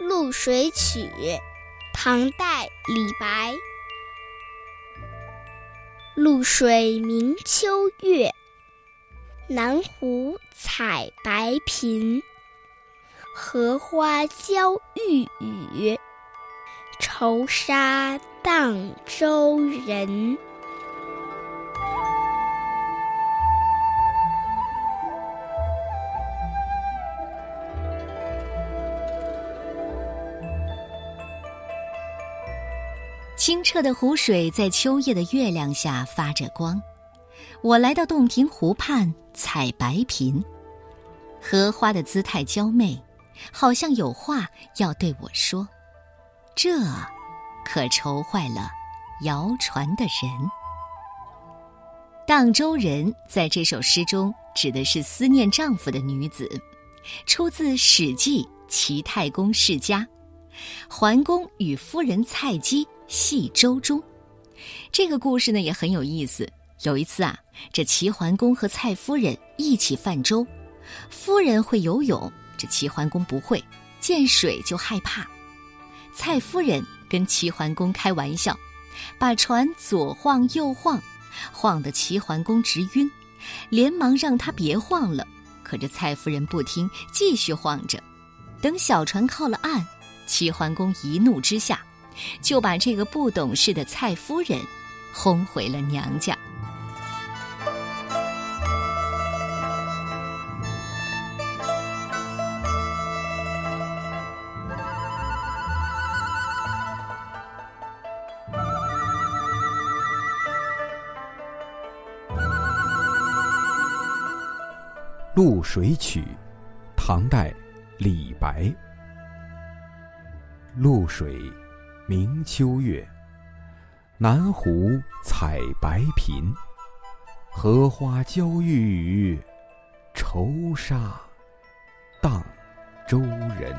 渌水曲》，唐代李白。渌水明秋月，南湖采白苹。荷花娇欲语，愁杀荡舟人。清澈的湖水在秋夜的月亮下发着光。我来到洞庭湖畔采白萍，荷花的姿态娇媚，好像有话要对我说。这，可愁坏了摇船的人。荡舟人在这首诗中指的是思念丈夫的女子，出自《史记·齐太公世家》，桓公与夫人蔡姬。戏舟中，这个故事呢也很有意思。有一次啊，这齐桓公和蔡夫人一起泛舟，夫人会游泳，这齐桓公不会，见水就害怕。蔡夫人跟齐桓公开玩笑，把船左晃右晃，晃得齐桓公直晕，连忙让他别晃了。可这蔡夫人不听，继续晃着。等小船靠了岸，齐桓公一怒之下。就把这个不懂事的蔡夫人轰回了娘家。《露水曲》，唐代，李白。露水。明秋月，南湖采白萍。荷花娇欲语，愁杀荡舟人。